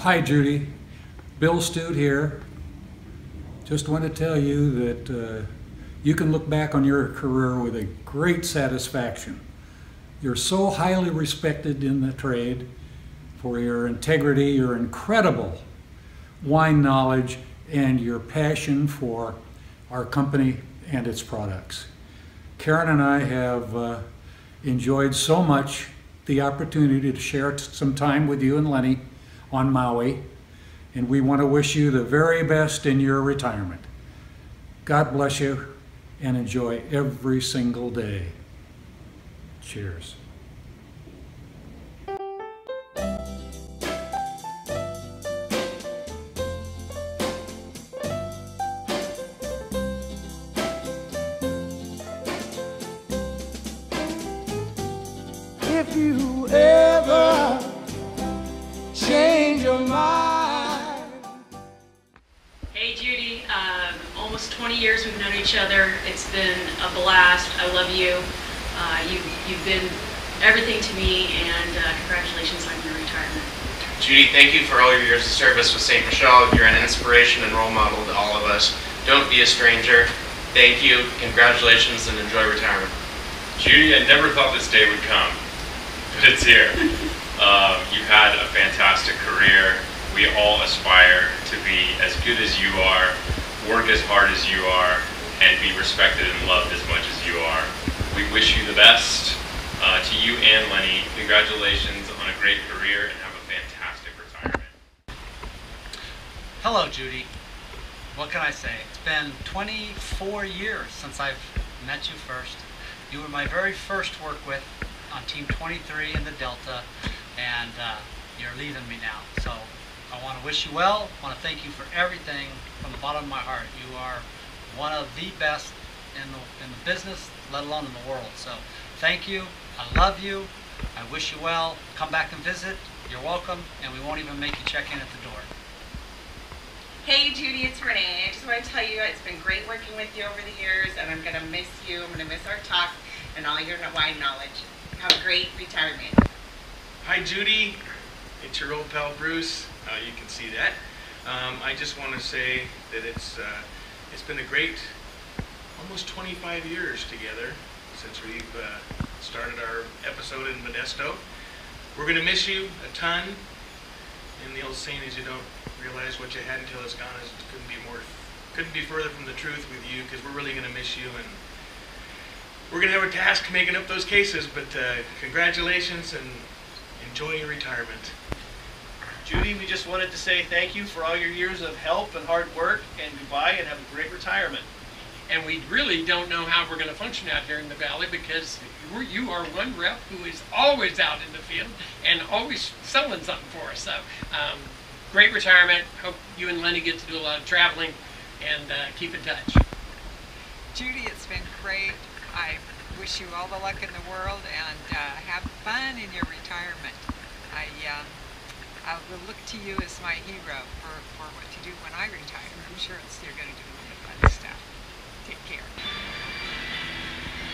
Hi, Judi. Bill Stute here. Just want to tell you that uh, you can look back on your career with a great satisfaction. You're so highly respected in the trade for your integrity, your incredible wine knowledge, and your passion for our company and its products. Karen and I have uh, enjoyed so much the opportunity to share some time with you and Lenny on Maui, and we want to wish you the very best in your retirement. God bless you and enjoy every single day. Cheers. Change your mind. Hey Judi, um, almost 20 years we've known each other. It's been a blast. I love you. Uh, you you've been everything to me, and uh, congratulations on your retirement. Judi, thank you for all your years of service with Ste. Michelle. You're an inspiration and role model to all of us. Don't be a stranger. Thank you, congratulations, and enjoy retirement. Judi, I never thought this day would come, but it's here. um, you've had a fantastic career. We all aspire to be as good as you are, work as hard as you are, and be respected and loved as much as you are. We wish you the best. Uh, to you and Lenny, congratulations on a great career and have a fantastic retirement. Hello, Judi. What can I say? It's been 24 years since I've met you first. You were my very first work with on Team 23 in the Delta, and uh, you're leaving me now. So I want to wish you well. I want to thank you for everything from the bottom of my heart. You are one of the best in the, in the business, let alone in the world. So thank you. I love you. I wish you well. Come back and visit. You're welcome, and we won't even make you check in at the door. Hey Judi, it's Renee. I just want to tell you it's been great working with you over the years, and I'm gonna miss you. I'm gonna miss our talk and all your wine knowledge. Have a great retirement. Hi, Judi. It's your old pal Bruce. Uh, you can see that. Um, I just want to say that it's uh, it's been a great almost 25 years together since we've uh, started our episode in Modesto. We're going to miss you a ton. And the old saying is you don't realize what you had until it's gone. It couldn't be more, couldn't be further from the truth with you because we're really going to miss you and we're going to have a task making up those cases. But uh, congratulations and enjoy your retirement. Judi, we just wanted to say thank you for all your years of help and hard work, and goodbye, and have a great retirement. and we really don't know how we're going to function out here in the valley because you're, you are one rep who is always out in the field and always selling something for us. So, um, great retirement. Hope you and Lenny get to do a lot of traveling and uh, keep in touch. Judi, it's been great. I wish you all the luck in the world and uh, have fun in your retirement. I, um, I will look to you as my hero for, for what to do when I retire. I'm sure it's, you're going to do a lot of fun stuff. Take care.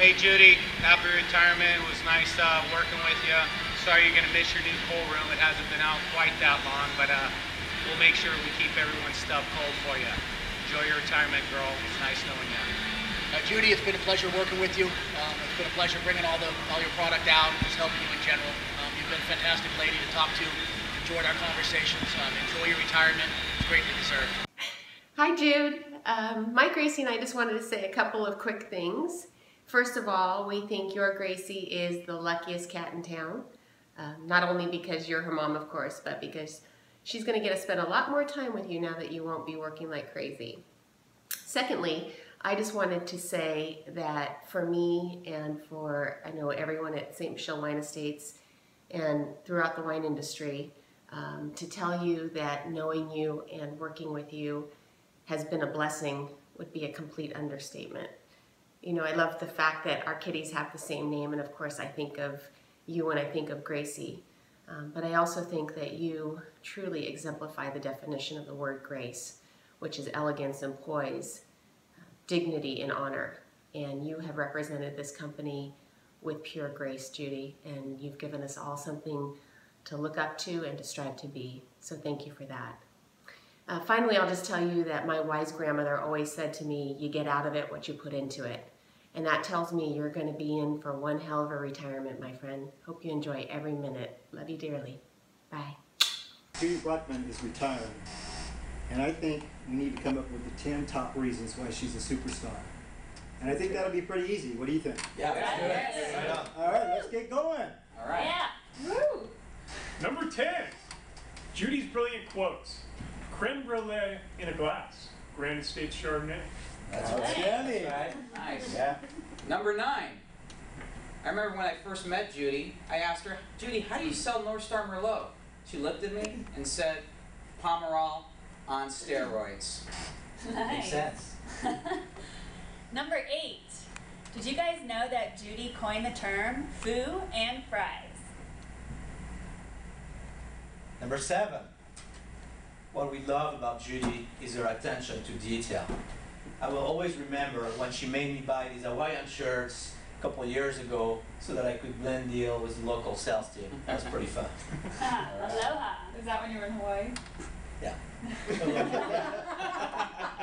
Hey Judi, happy retirement. It was nice uh, working with you. Sorry you're gonna miss your new cold room. It hasn't been out quite that long, but uh, we'll make sure we keep everyone's stuff cold for you. Enjoy your retirement, girl. It's nice knowing you. Uh, Judi, it's been a pleasure working with you. Um, it's been a pleasure bringing all the all your product out, and just helping you in general. Been a fantastic lady to talk to. Enjoyed our conversations. Um, enjoy your retirement. It's greatly deserved. Hi, Jude. Um, Mike Gracie and I just wanted to say a couple of quick things. First of all, we think your Gracie is the luckiest cat in town. Um, not only because you're her mom, of course, but because she's going to get to spend a lot more time with you now that you won't be working like crazy. Secondly, I just wanted to say that for me and for, I know everyone at Ste. Michelle Wine Estates and throughout the wine industry, um, to tell you that knowing you and working with you has been a blessing would be a complete understatement. You know, I love the fact that our kitties have the same name, and of course, I think of you when I think of Gracie. Um, but I also think that you truly exemplify the definition of the word grace, which is elegance and poise, dignity and honor. And you have represented this company with pure grace, Judi, and you've given us all something to look up to and to strive to be. So thank you for that. Uh, finally, I'll just tell you that my wise grandmother always said to me, you get out of it what you put into it. And that tells me you're going to be in for one hell of a retirement, my friend. Hope you enjoy every minute. Love you dearly. Bye. Judi Bruckman is retiring. And I think we need to come up with the 10 top reasons why she's a superstar. And I think that'll be pretty easy. What do you think? Yeah, let's do it. Right on. All right, let's get going. All right. Yeah. Woo. Number 10, Judi's brilliant quotes. Creme brulee in a glass. Grand Estate Chardonnay. That's Outstanding. right. Nice. Yeah. Number nine. I remember when I first met Judi, I asked her, Judi, how do you sell Northstar Merlot? She looked at me and said, Pomerol on steroids. Nice. Makes sense. Number eight. Did you guys know that Judi coined the term foo and fries? Number seven. What we love about Judi is her attention to detail. I will always remember when she made me buy these Hawaiian shirts a couple years ago so that I could blend deal with the local sales team. That was pretty fun. Aloha. Is that when you were in Hawaii? Yeah.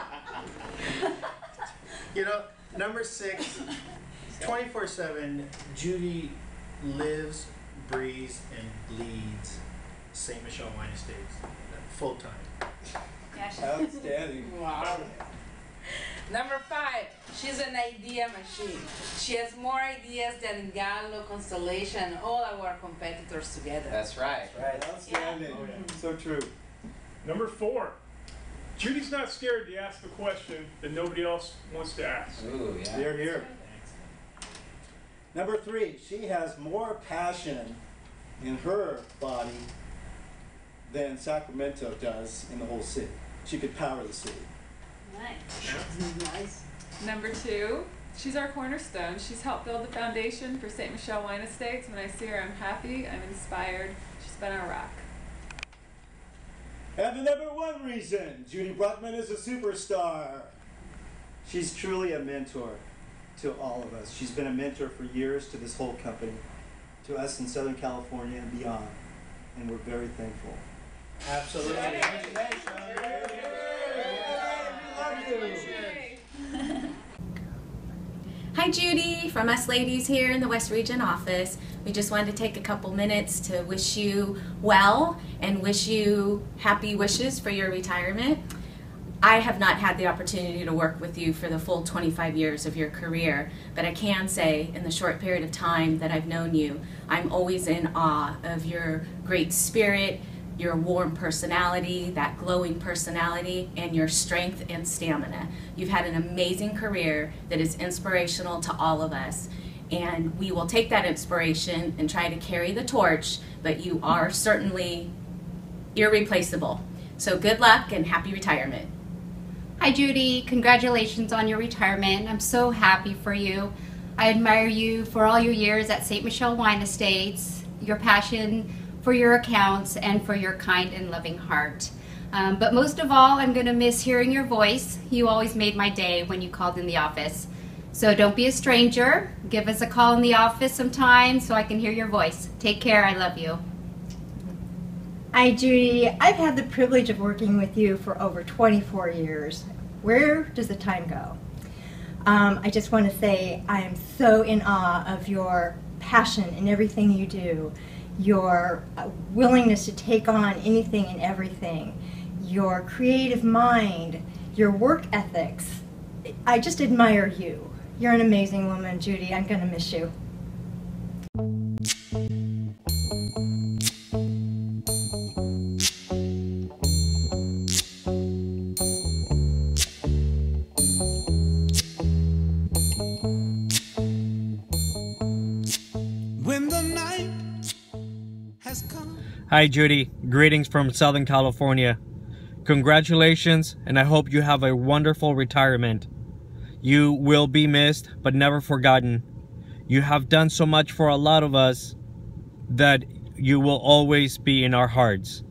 You know, number six, 24 7, Judi lives, breathes, and bleeds Ste. Michelle Wine Estates full time. Yeah, Outstanding. Wow. Number five, she's an idea machine. She has more ideas than Gallo, Constellation, and all our competitors together. That's right. Right. Outstanding. Oh yeah. So true. Number four. Judi's not scared to ask the question that nobody else wants to ask. Ooh, yeah. Here, here. Number three, she has more passion in her body than Sacramento does in the whole city. She could power the city. Nice. Nice. Number two, she's our cornerstone. She's helped build the foundation for Ste. Michelle Wine Estates. When I see her, I'm happy, I'm inspired. She's been our rock. And the number one reason Judi Bruckman is a superstar. She's truly a mentor to all of us. She's been a mentor for years to this whole company, to us in Southern California and beyond. And we're very thankful. Absolutely. Hi, Judi, from us ladies here in the West Region office. We just wanted to take a couple minutes to wish you well and wish you happy wishes for your retirement. I have not had the opportunity to work with you for the full 25 years of your career, but I can say in the short period of time that I've known you, I'm always in awe of your great spirit, your warm personality, that glowing personality, and your strength and stamina. You've had an amazing career that is inspirational to all of us. And we will take that inspiration and try to carry the torch, but you are certainly irreplaceable. So good luck and happy retirement. Hi, Judi. Congratulations on your retirement. I'm so happy for you. I admire you for all your years at Ste. Michelle Wine Estates, your passion for your accounts, and for your kind and loving heart. Um, but most of all, I'm going to miss hearing your voice. You always made my day when you called in the office. So don't be a stranger. Give us a call in the office sometime so I can hear your voice. Take care. I love you. Hi, Judi. I've had the privilege of working with you for over 24 years. Where does the time go? Um, I just want to say I am so in awe of your passion in everything you do, your uh, willingness to take on anything and everything, your creative mind, your work ethics. I just admire you. You're an amazing woman, Judi. I'm going to miss you. Hi, Judi. Greetings from Southern California. Congratulations, and I hope you have a wonderful retirement. You will be missed, but never forgotten. You have done so much for a lot of us that you will always be in our hearts.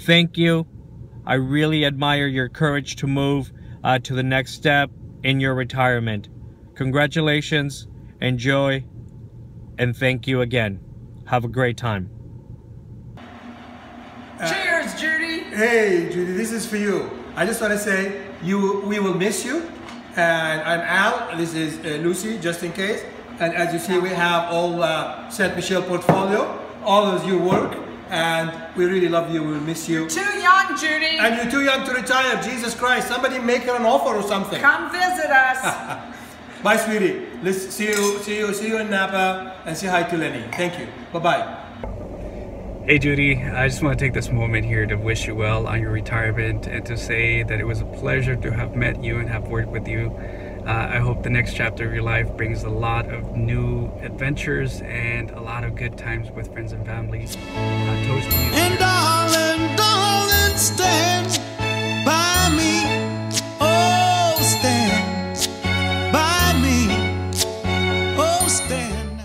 Thank you. I really admire your courage to move uh, to the next step in your retirement. Congratulations, enjoy, and thank you again. Have a great time. Hey, Judi, this is for you. I just want to say you, we will miss you. And I'm Al. This is uh, Lucy, just in case. And as you see, we have all uh, Saint Michel portfolio, all of your work, and we really love you. We'll miss you. Too young, Judi. And you're too young to retire. Jesus Christ! Somebody make her an offer or something. Come visit us. Bye, sweetie. Let's see you, see you, see you in Napa, and say hi to Lenny. Thank you. Bye bye. Hey Judi, I just want to take this moment here to wish you well on your retirement and to say that it was a pleasure to have met you and have worked with you. Uh, I hope the next chapter of your life brings a lot of new adventures and a lot of good times with friends and family. Uh, toast to you. And darling, darling, stand by me. Oh, stand by me. Oh, stand.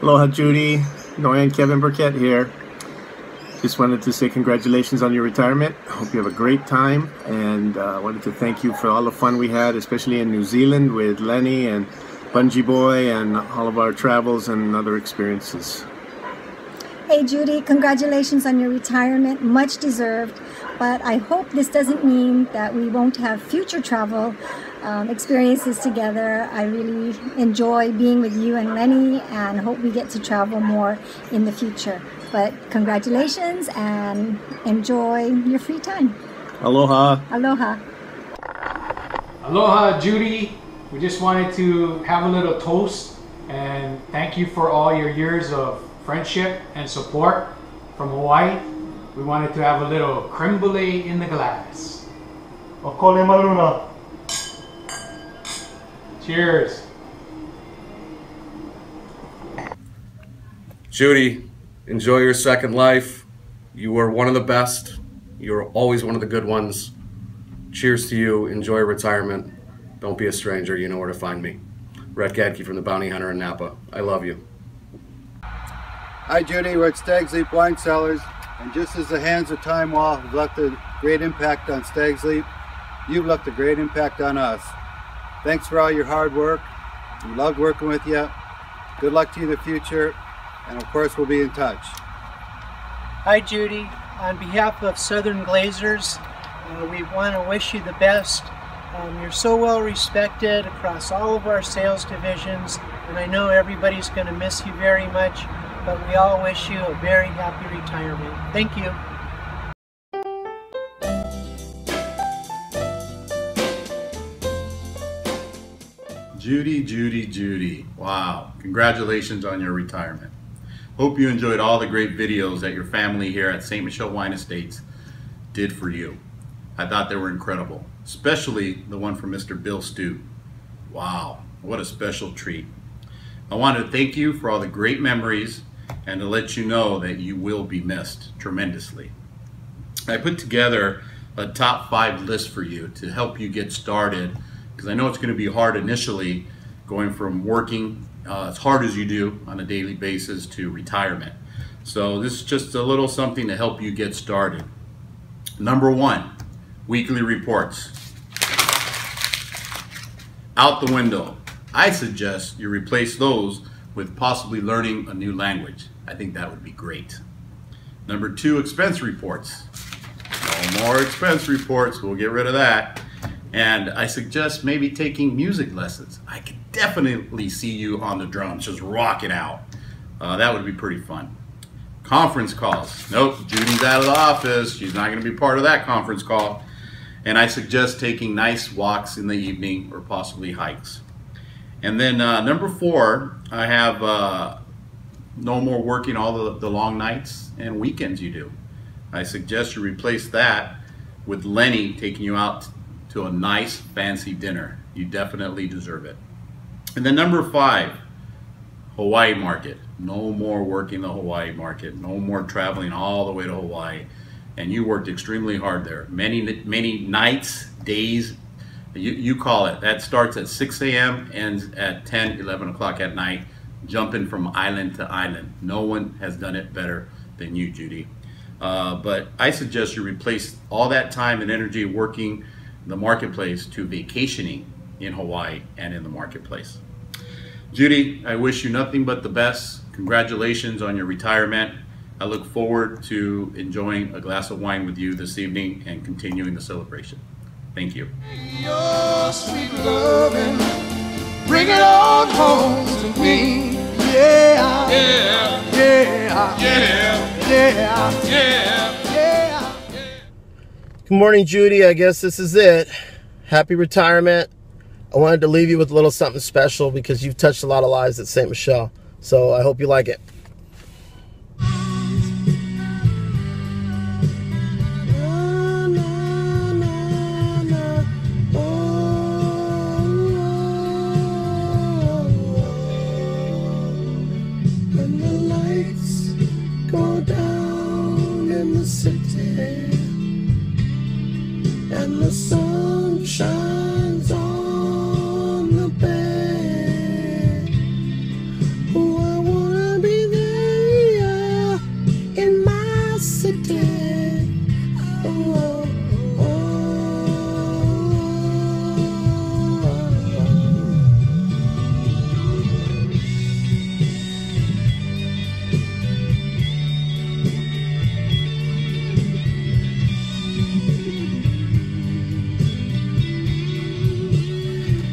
Aloha, Judi. Noyan Kevin Burkett here. Just wanted to say congratulations on your retirement. Hope you have a great time, and uh, wanted to thank you for all the fun we had, especially in New Zealand with Lenny and Bungee Boy, and all of our travels and other experiences. Hey Judi, congratulations on your retirement, much deserved. But I hope this doesn't mean that we won't have future travel um, experiences together. I really enjoy being with you and Lenny and hope we get to travel more in the future. But congratulations and enjoy your free time. Aloha. Aloha. Aloha, Judi. We just wanted to have a little toast and thank you for all your years of friendship and support from Hawaii. We wanted to have a little creme brulee in the glass. Okole maluna. Cheers. Judi, enjoy your second life. You were one of the best. You're always one of the good ones. Cheers to you. Enjoy retirement. Don't be a stranger. You know where to find me. Rhett Gadke from the Bounty Hunter in Napa. I love you. Hi Judi, we're at Stag's Leap Wine Cellars, and just as the hands of Time Wall have left a great impact on Stag's Leap, you've left a great impact on us. Thanks for all your hard work. We loved working with you. Good luck to you in the future, and of course we'll be in touch. Hi, Judi. On behalf of Southern Glazers, uh, we want to wish you the best. Um, you're so well respected across all of our sales divisions, and I know everybody's going to miss you very much, but we all wish you a very happy retirement. Thank you. Judi, Judi, Judi. Wow. Congratulations on your retirement. Hope you enjoyed all the great videos that your family here at Ste. Michelle Wine Estates did for you. I thought they were incredible, especially the one from Mr. Bill Stew. Wow, what a special treat. I wanted to thank you for all the great memories and to let you know that you will be missed tremendously. I put together a top five list for you to help you get started because I know it's going to be hard initially going from working uh, as hard as you do on a daily basis to retirement. So this is just a little something to help you get started. Number one, weekly reports. Out the window. I suggest you replace those with possibly learning a new language. I think that would be great. Number two, expense reports. No more expense reports. We'll get rid of that. And I suggest maybe taking music lessons. I could definitely see you on the drums, just rocking out. Uh, that would be pretty fun. Conference calls. Nope, Judi's out of the office. She's not going to be part of that conference call. And I suggest taking nice walks in the evening or possibly hikes. And then uh, number four, I have uh, no more working all the, the long nights and weekends you do. I suggest you replace that with Lenny taking you out to a nice fancy dinner. You definitely deserve it. And then number five, Hawaii market. No more working the Hawaii market. No more traveling all the way to Hawaii. And you worked extremely hard there. Many, many nights, days, you, you call it. That starts at 6 a.m., ends at 10, 11 o'clock at night, jumping from island to island. No one has done it better than you, Judi. Uh, but I suggest you replace all that time and energy working the marketplace to vacationing in Hawaii and in the marketplace. Judi, I wish you nothing but the best. Congratulations on your retirement. I look forward to enjoying a glass of wine with you this evening and continuing the celebration. Thank you. Your sweet loving, bring it on home to me. Yeah, yeah, yeah, yeah, yeah, yeah, yeah. Good morning, Judi. I guess this is it. Happy retirement. I wanted to leave you with a little something special because you've touched a lot of lives at Ste. Michelle. So I hope you like it.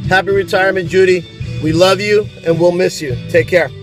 Happy retirement, Judi. We love you and we'll miss you. Take care.